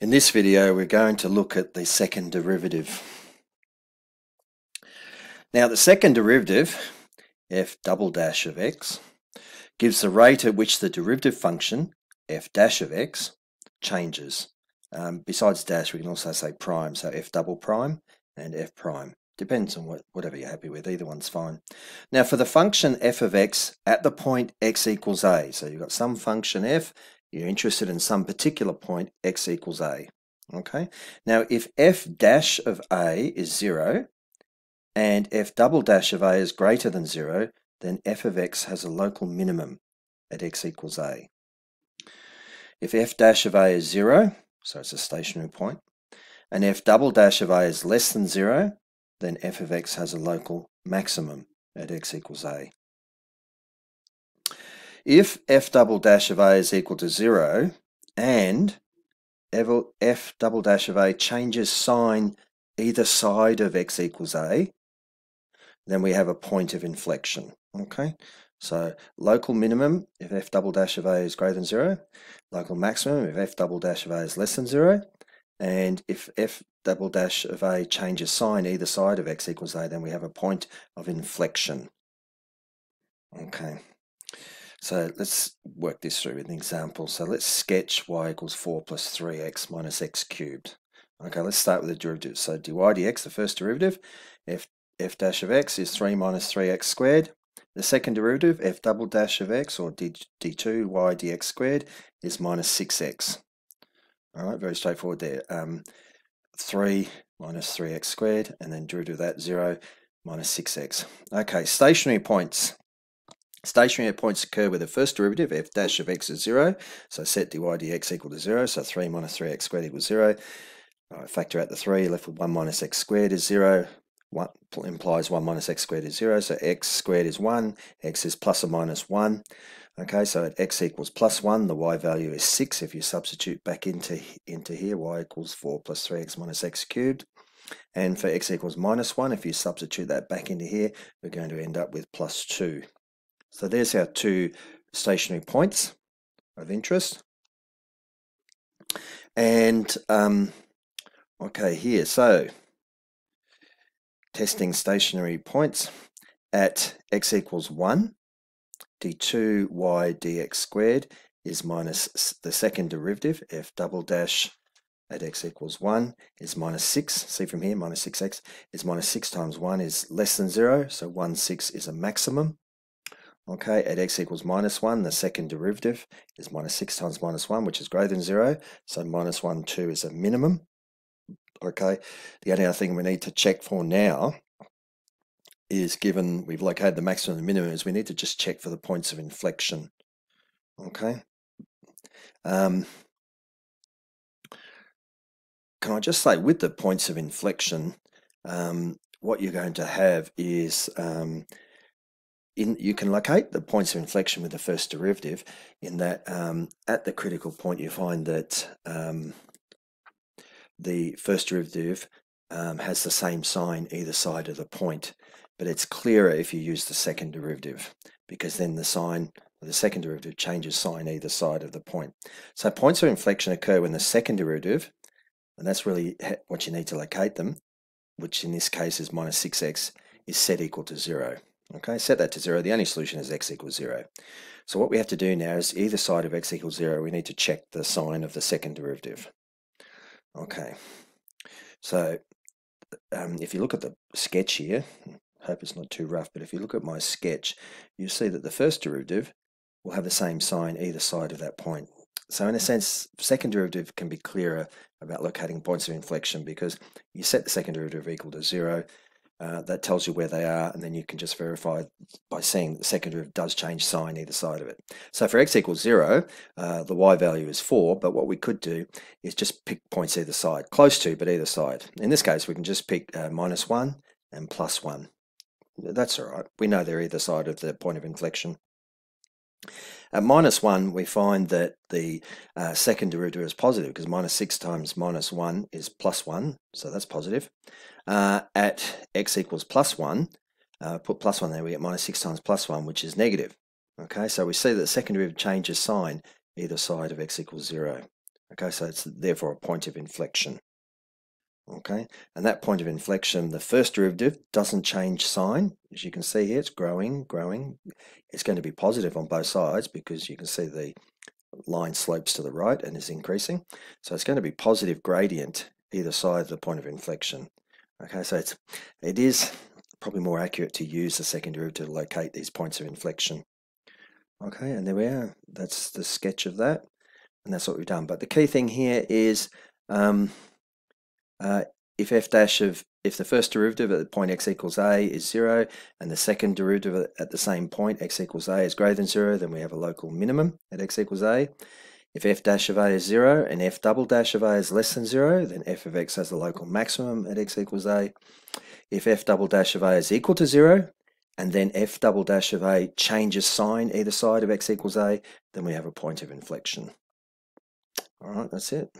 In this video, we're going to look at the second derivative. Now, the second derivative, f double dash of x, gives the rate at which the derivative function, f dash of x, changes. Um, besides dash, we can also say prime, so f double prime and f prime. Depends on what, whatever you're happy with, either one's fine. Now for the function f of x at the point x equals a, so you've got some function f, you're interested in some particular point x equals a. Okay, now if f dash of a is 0 and f double dash of a is greater than 0, then f of x has a local minimum at x equals a. If f dash of a is 0, so it's a stationary point, and f double dash of a is less than 0, then f of x has a local maximum at x equals a. If f double dash of a is equal to 0 and f double dash of a changes sign either side of x equals a, then we have a point of inflection. Okay, so local minimum if f double dash of a is greater than 0, local maximum if f double dash of a is less than 0, and if f double dash of a changes sign either side of x equals a, then we have a point of inflection. Okay. So let's work this through with an example. So let's sketch y equals 4 plus 3x minus x cubed. Okay, let's start with the derivative. So dy dx, the first derivative, f, f dash of x is 3 minus 3x squared. The second derivative, f double dash of x, or d, d2 y dx squared, is minus 6x. All right, very straightforward there. Um, 3 minus 3x squared, and then derivative of that, 0 minus 6x. Okay, stationary points. Stationary points occur with the first derivative, f dash of x is 0. So set dy dx equal to 0. So 3 minus 3x squared equals 0. Right, factor out the 3, left with 1 minus x squared is 0. 1 implies 1 minus x squared is 0. So x squared is 1. x is plus or minus 1. Okay, so at x equals plus 1, the y value is 6. If you substitute back into, into here, y equals 4 plus 3x minus x cubed. And for x equals minus 1, if you substitute that back into here, we're going to end up with plus 2. So there's our two stationary points of interest. And um, okay, here, so testing stationary points at x equals 1, d2y dx squared is minus the second derivative, f double dash at x equals 1 is minus 6. See from here, minus 6x is minus 6 times 1 is less than 0, so 1, 6 is a maximum. Okay, at x equals minus 1, the second derivative is minus 6 times minus 1, which is greater than 0. So minus 1, 2 is a minimum. Okay, the only other thing we need to check for now is given we've located the maximum and the minimum, is we need to just check for the points of inflection. Okay. Um, can I just say with the points of inflection, um, what you're going to have is um, in, you can locate the points of inflection with the first derivative in that um, at the critical point you find that um, the first derivative um, has the same sign either side of the point but it's clearer if you use the second derivative because then the sign the second derivative changes sign either side of the point. So points of inflection occur when the second derivative, and that's really what you need to locate them, which in this case is minus 6x, is set equal to 0. Okay, set that to 0. The only solution is x equals 0. So what we have to do now is either side of x equals 0, we need to check the sign of the second derivative. Okay, so um, if you look at the sketch here, hope it's not too rough, but if you look at my sketch, you see that the first derivative will have the same sign either side of that point. So in a sense, second derivative can be clearer about locating points of inflection because you set the second derivative equal to 0, uh, that tells you where they are, and then you can just verify by seeing the second derivative does change sign either side of it. So for x equals 0, uh, the y value is 4, but what we could do is just pick points either side, close to, but either side. In this case, we can just pick uh, minus 1 and plus 1. That's all right. We know they're either side of the point of inflection. At minus 1, we find that the uh, second derivative is positive because minus 6 times minus 1 is plus 1, so that's positive. Uh, at x equals plus 1, uh, put plus 1 there, we get minus 6 times plus 1, which is negative. Okay, so we see that the second derivative changes sign either side of x equals 0. Okay, so it's therefore a point of inflection. Okay, and that point of inflection, the first derivative doesn't change sign. As you can see here, it's growing, growing. It's going to be positive on both sides because you can see the line slopes to the right and is increasing. So it's going to be positive gradient either side of the point of inflection. Okay, so it's, it is probably more accurate to use the second derivative to locate these points of inflection. Okay, and there we are. That's the sketch of that, and that's what we've done. But the key thing here is um, uh, if f dash of if the first derivative at the point x equals a is 0 and the second derivative at the same point x equals a is greater than 0 then we have a local minimum at x equals a. If f dash of a is 0 and f double dash of a is less than 0 then f of x has a local maximum at x equals a. If f double dash of a is equal to 0 and then f double dash of a changes sign either side of x equals a then we have a point of inflection. All right that's it